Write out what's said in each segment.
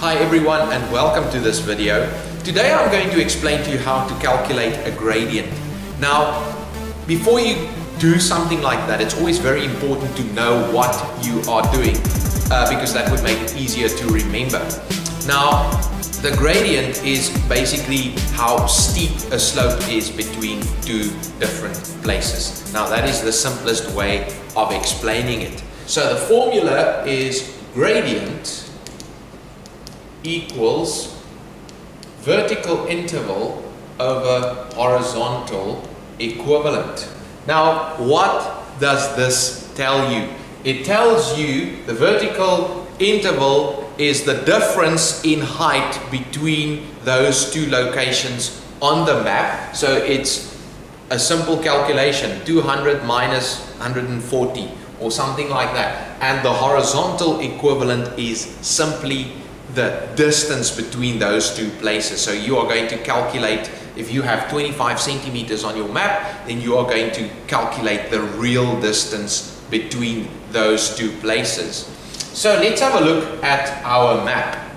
Hi everyone and welcome to this video. Today I'm going to explain to you how to calculate a gradient. Now, before you do something like that, it's always very important to know what you are doing uh, because that would make it easier to remember. Now, the gradient is basically how steep a slope is between two different places. Now that is the simplest way of explaining it. So the formula is gradient equals vertical interval over horizontal equivalent. Now what does this tell you? It tells you the vertical interval is the difference in height between those two locations on the map. So it's a simple calculation, 200 minus 140 or something like that. And the horizontal equivalent is simply the distance between those two places. So you are going to calculate, if you have 25 centimeters on your map, then you are going to calculate the real distance between those two places. So let's have a look at our map.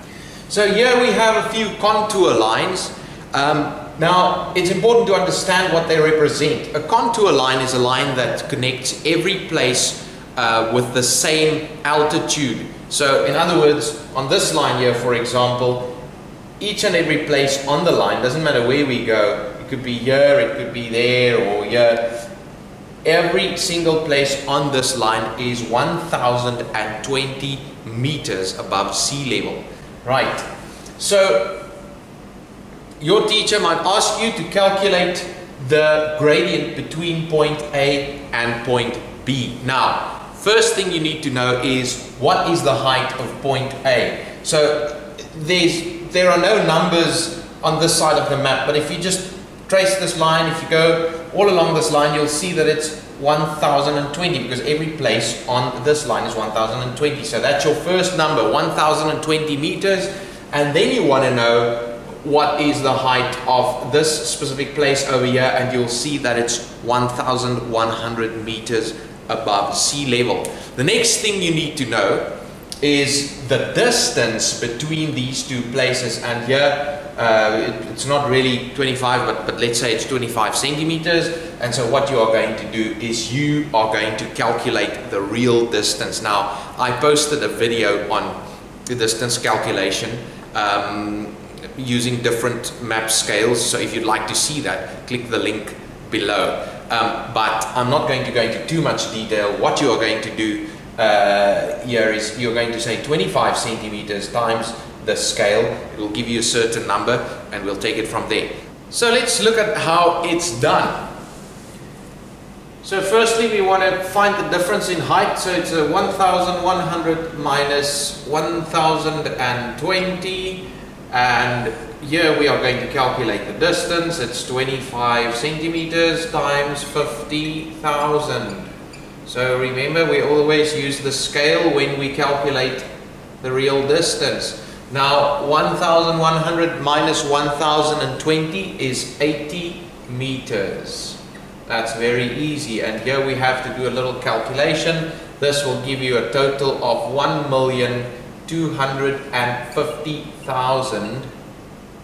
So here we have a few contour lines. Um, now, it's important to understand what they represent. A contour line is a line that connects every place uh, with the same altitude. So, in other words, on this line here, for example, each and every place on the line, doesn't matter where we go, it could be here, it could be there, or here, every single place on this line is 1020 meters above sea level. Right. So your teacher might ask you to calculate the gradient between point A and point B. Now, first thing you need to know is what is the height of point A. So there's there are no numbers on this side of the map, but if you just trace this line, if you go all along this line, you'll see that it's 1020 because every place on this line is 1020. So that's your first number, 1020 meters. And then you want to know what is the height of this specific place over here and you'll see that it's 1100 meters above sea level. The next thing you need to know is the distance between these two places. And here uh, it, it's not really 25 but, but let's say it's 25 centimeters. And so what you are going to do is you are going to calculate the real distance. Now I posted a video on the distance calculation um, using different map scales. So if you'd like to see that click the link below um, but I'm not going to go into too much detail what you are going to do uh, here is you're going to say 25 centimeters times the scale. It will give you a certain number and we'll take it from there. So let's look at how it's done. So firstly we want to find the difference in height. So it's a 1100 minus 1020 and here we are going to calculate the distance. It's 25 centimeters times 50,000. So remember we always use the scale when we calculate the real distance. Now 1100 minus 1020 is 80 meters. That's very easy and here we have to do a little calculation. This will give you a total of 1,250,000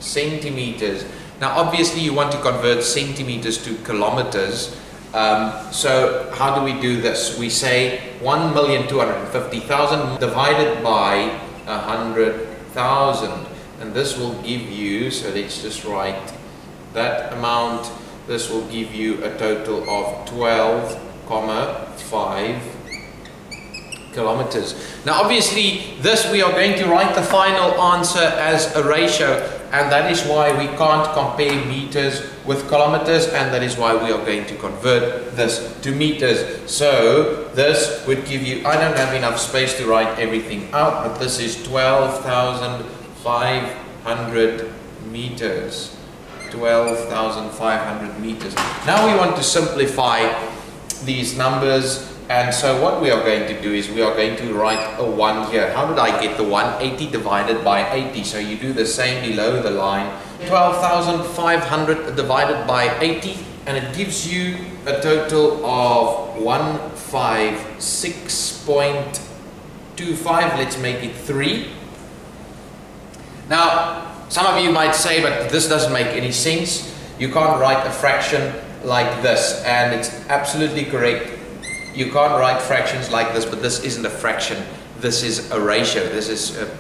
centimeters. Now obviously you want to convert centimeters to kilometers. Um, so how do we do this? We say 1,250,000 divided by 100 thousand and this will give you so let's just write that amount this will give you a total of 12 comma 5 kilometers now obviously this we are going to write the final answer as a ratio and that is why we can't compare meters with kilometers and that is why we are going to convert this to meters. So this would give you I don't have enough space to write everything out but this is 12,500 meters. 12,500 meters. Now we want to simplify these numbers and so what we are going to do is we are going to write a 1 here. How did I get the 1? 80 divided by 80. So you do the same below the line. 12,500 divided by 80 and it gives you a total of 156.25. Let's make it 3. Now, some of you might say, but this doesn't make any sense. You can't write a fraction like this, and it's absolutely correct. You can't write fractions like this, but this isn't a fraction. This is a ratio. This is uh,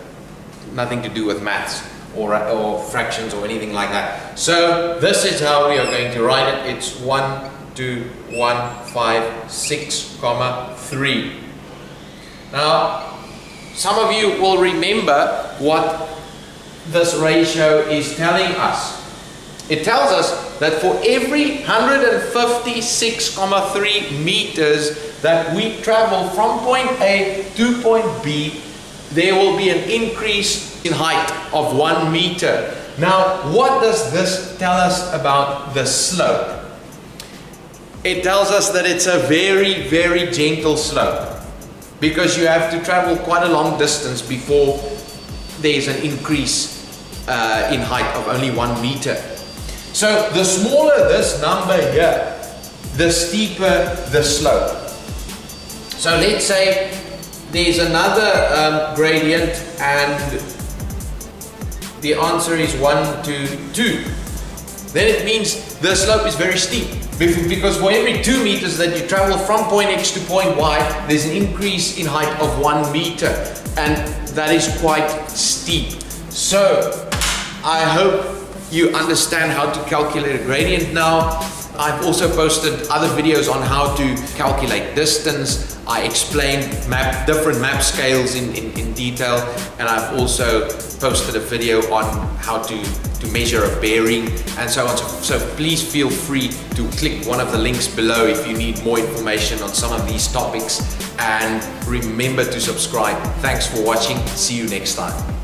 nothing to do with maths or, or fractions or anything like that. So this is how we are going to write it. It's 1, 2, 1, 5, 6, comma 3. Now, some of you will remember what this ratio is telling us. It tells us that for every 156,3 meters that we travel from point A to point B, there will be an increase in height of one meter. Now, what does this tell us about the slope? It tells us that it's a very, very gentle slope because you have to travel quite a long distance before there's an increase uh, in height of only one meter. So the smaller this number here, the steeper the slope. So let's say there's another um, gradient and the answer is 1 to 2. Then it means the slope is very steep because for every 2 meters that you travel from point X to point Y, there's an increase in height of 1 meter and that is quite steep. So I hope you understand how to calculate a gradient now. I've also posted other videos on how to calculate distance. I explain map, different map scales in, in, in detail and I've also posted a video on how to, to measure a bearing and so on. So, so please feel free to click one of the links below if you need more information on some of these topics and remember to subscribe. Thanks for watching. See you next time.